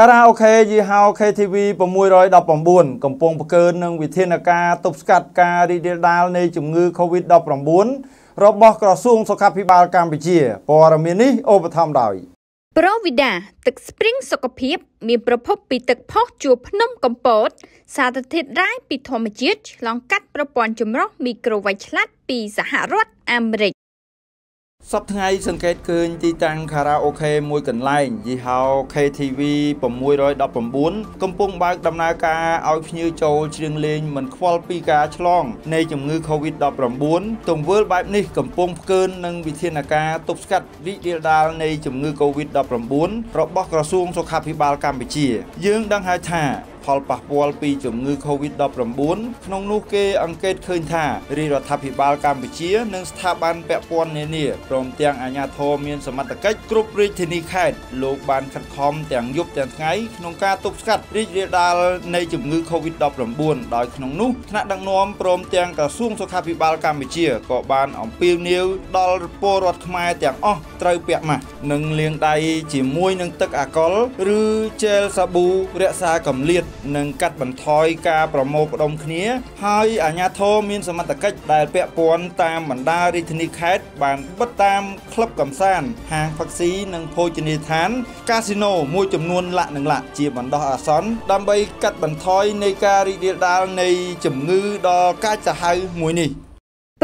ខារ៉ាអូខេយីហោ KTV 619កំពុងបង្កើននឹងវិធានការទប់ស្កាត់ការរីករាលដាលនៃជំងឺ Covid-19 របស់ក្រសួងសុខាភិបាលកម្ពុជាព័ត៌មាននេះឧបត្ថម្ភដោយប្រូវីដាទឹកស្ព្រីងសុខភាព មានប្រភពពីទឹកផុសជួរភ្នំកំពត សារធាតុរ៉ែពីធម្មជាតិឆ្លងកាត់ប្រព័ន្ធចម្រោះមីក្រូវ៉ាច់ឆ្លាតពីសហរដ្ឋអាមេរិក សប្ថ្ងៃសង្កេតឃើញទីតាំងខារ៉ាអូខេមួយកន្លែងយីហោ KTV 619កំពុងបើកដំណើរការឲ្យភ្ញៀវចូលច្រៀងលេងមិនខ្វល់ពីការឆ្លងនៃជំងឺ Covid-19 ទង្វើបែបនេះកំពុងផ្កើននឹងវិធានការទប់ស្កាត់រីករាលដាលនៃជំងឺ Covid-19 របស់ក្រសួងសុខាភិបាលកម្ពុជា យើងដឹងហើយថា ផលប៉ះពាល់ពីជំងឺ Covid-19 ក្នុងនោះគេអង្កេតឃើញថារាជរដ្ឋាភិបាលកម្ពុជានិងស្ថាប័នពាក់ព័ន្ធនានាព្រមទាំងអាជ្ញាធរមានសមត្ថកិច្ចគ្រប់រាជធានីខេត្តលោកបានខិតខំទាំងយប់ទាំងថ្ងៃក្នុងការទប់ស្កាត់រីករាលដាលនៃជំងឺ Covid-19 ដោយក្នុងនោះថ្នាក់ដឹកនាំព្រមទាំងក្រសួងសុខាភិបាលកម្ពុជាក៏បានអំពាវនាវដល់ពលរដ្ឋខ្មែរទាំងអស់ត្រូវពាក់ម៉ាស់និងលាងដៃជាមួយនឹងទឹកអាល់កុលឬជែលសាប៊ូរក្សាកម្លៀត និងកាត់បន្ថយការប្រមូលផ្ដុំគ្នា ហើយអាជ្ញាធរមានសមត្ថកិច្ចដែលពាក់ព័ន្ធតាមបណ្ដារាជធានីខេត្តបានបិទតាមក្លឹបកំសាន្តហាងផឹកស៊ីនិងភោជនីយដ្ឋាន កាស៊ីណូមួយចំនួនលក្ខនឹងលក្ខជាបណ្ដោះអាសន្នដើម្បីកាត់បន្ថយនៃការរីករាលដាលនៃជំងឺដ៏កាចសាហាវមួយនេះ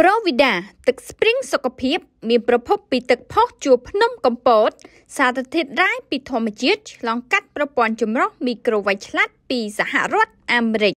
ប្រូវីដាទឹកស្ព្រីងសុខភាព មានប្រភពពីទឹកផុសជួរភ្នំកំពត សារធាតុរ៉ែពីធម្មជាតិឆ្លងកាត់ប្រព័ន្ធចម្រោះមីក្រូវ៉ាច់ឆ្លាតពីសហរដ្ឋអាមេរិក